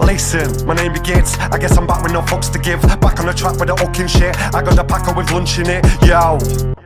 Listen, my name begins. I guess I'm back with no fucks to give. Back on the track with the hooking shit. I got the packer with lunch in it. Yo.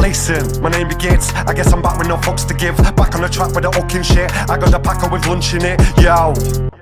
Listen, my name begins. I guess I'm back with no fucks to give. Back on the track with the hooking shit. I got a packer with lunch in it. Yo.